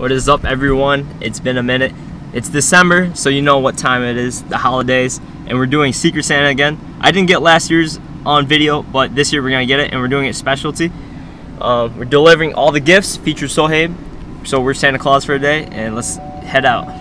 What is up, everyone? It's been a minute. It's December, so you know what time it is, the holidays, and we're doing Secret Santa again. I didn't get last year's on video, but this year we're gonna get it, and we're doing it specialty. Uh, we're delivering all the gifts, features Sohaib, so we're Santa Claus for a day, and let's head out.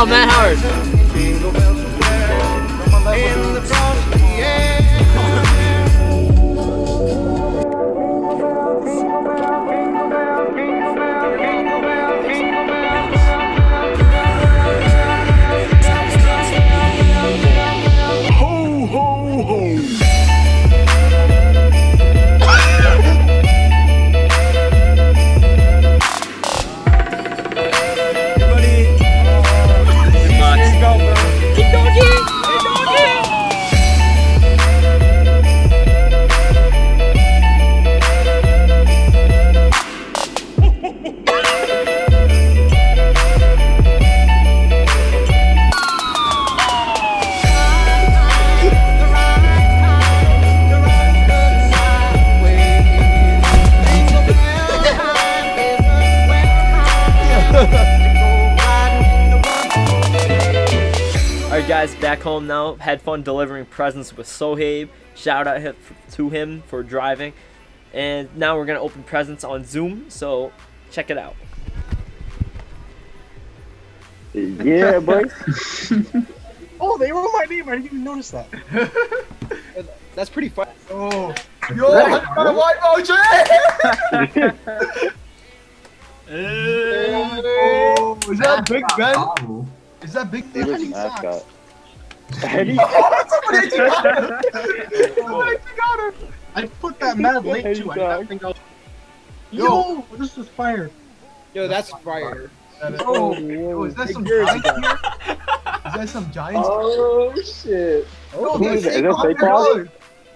Oh, Yo, Matt Howard. Guys, back home now. Had fun delivering presents with Sohaib. Shout out to him for driving. And now we're gonna open presents on Zoom, so check it out. Yeah, boy. Oh, they wrote my name. I didn't even notice that. That's pretty fun. Oh, Yo, I got a white mojo! oh, is that Big Ben? Is that Big He Ben? Was mascot. Eddie, Oh, somebody got him! Somebody got him! I put that mad late too. I dog. didn't think I'll. Yo. Yo, this is fire. Yo, that's fire. Oh, Oh, yo, is that some jersey Giants here? Is that some Giants? Oh shit! Yo, Who is that's it? Is that fake Claus? $800.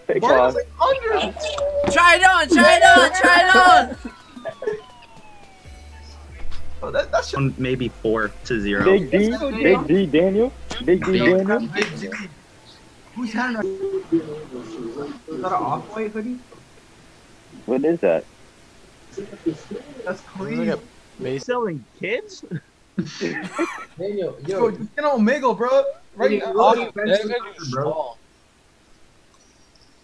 Fake Why Claus. is it 100? Try it on, try it on, try it on! Oh, that, that's just maybe four to zero. Big D, Big D Daniel, Big D Daniel. Big D. Who's hand that an off-white hoodie? What is that? That's clean. They selling kids? Yo, yo, just get on Omegle, bro. Right now. bro.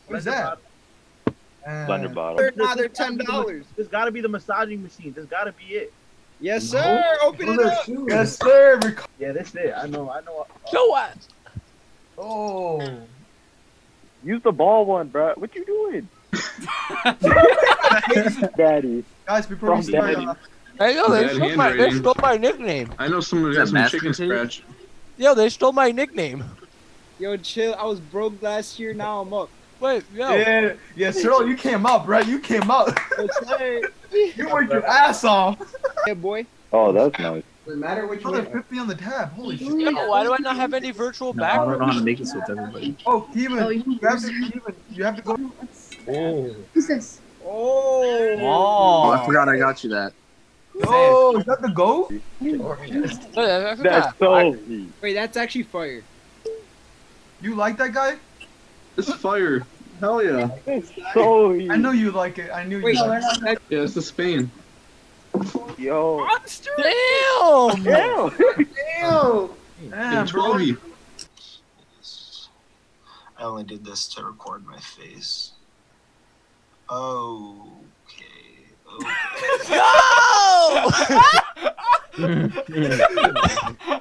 What is that? Thunder Uh, bottle. nah, they're ten dollars. There's gotta be the massaging machine. There's gotta be it. Yes, sir. Open it up. Yes, sir. Rec- Yeah, that's it. I know. I know. So what? Oh. Use the ball one, bro. What you doing? Daddy. Guys, before we From start, Daddy. uh, Hey, yo, they stole, my, they stole my nickname. I know someone who Is got some chicken master tape? scratch. Yo, they stole my nickname. yo, chill. I was broke last year. Now I'm up. Wait, yo. Yeah, yeah, Cyril, you came up, right? You came up. you worked your ass off. Yeah, boy. Oh, that's nice. Doesn't matter what you Another want. 50 on the tab. Holy shit. Yo, why do I not have any virtual No, I don't know how to make this with everybody. Oh, Kevin, oh, you have to, Kevin, you have to go. Oh. Who's this? Oh. Oh, I forgot I got you that. Oh, is that the goat? Oh, yeah, I forgot. That's so neat. Wait, that's actually fire. You like that guy? This is fire. Hell yeah. That's so neat. I know you like it. I knew you Wait, like it. Yeah, it's the Spain. Yo. Damn! Damn. Damn, And bro. I only did this to record my face. Okay. okay.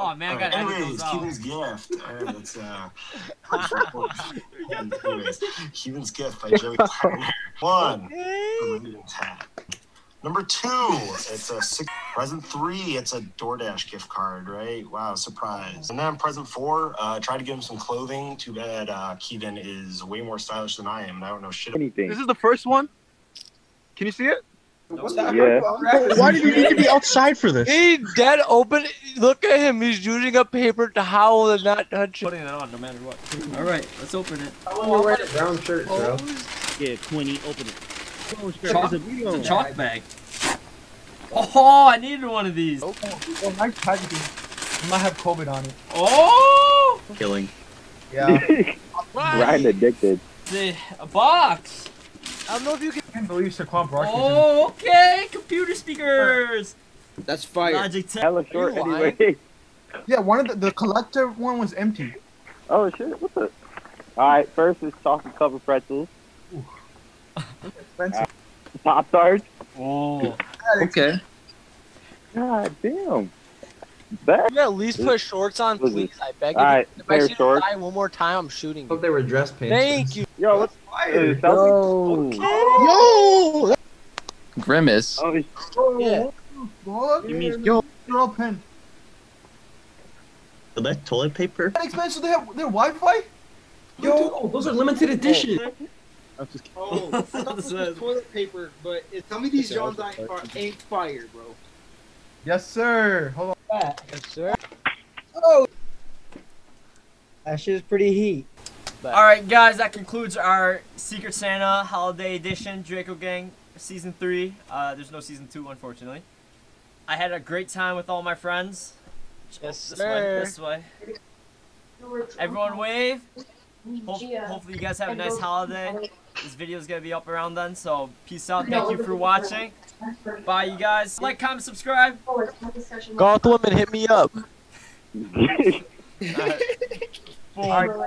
Oh man, I got Anyways, Cuban's gift. Alright, let's uh. Anyways, Cuban's gift by Joey Turner. One. Ready to tap. Number two, it's a six. Present three, it's a DoorDash gift card, right? Wow, surprise. And then present four, uh, try to give him some clothing. Too bad uh, Keegan is way more stylish than I am, and I don't know shit. Anything. This is the first one. Can you see it? Yeah. Why did you need to be outside for this? He dead open. Look at him. He's using a paper towel and not touch it. Putting it on no matter what. All right, let's open it. Oh, You're wearing a brown shirt, bro. Oh. Yeah, Quinny, open it. Oh, sure, Chalk, there's a video. it's a chalk bag. Oh, I needed one of these. Oh, nice packaging. It might have COVID on it. Oh, Killing. Yeah. Ryan addicted. the a box. I don't know if you can. I can't believe Saquon Barkley. Oh, okay. Computer speakers. That's fire. Logitech. Hella short Are lying? anyway. Yeah, one of the, the collective one was empty. Oh shit, what the? Alright, first is chocolate covered pretzels. Expensive. Pop tarts. Oh. Okay. God damn. That You at least put shorts on, Was it- please. I beg you. Alright, If I see of you shorts. die one more time, I'm shooting I thought you. they were dress pants. Thank you. Yo, what's Fire. uh, Celtics? Yo! Grimace. Oh, Yeah. What? You mean yo? Girl pen. So that toilet paper? That expensive. They have their Wi-Fi. Yo, those are limited edition. Oh, I thought this was toilet paper, but it, some of these Johns ain't, are, ain't fire, bro. Yes, sir. Hold on. Yes, sir. Oh! That shit's pretty heat. All right, guys, that concludes our Secret Santa Holiday Edition Draco Gang Season 3. Uh, there's no Season 2, unfortunately. I had a great time with all my friends. Yes, This sir. way, this way. Everyone wave. Hope, hopefully you guys have a nice holiday. This video is going to be up around then, so peace out. Thank you for watching. Bye, you guys. Like, comment, subscribe. Goth woman, hit me up. Boom.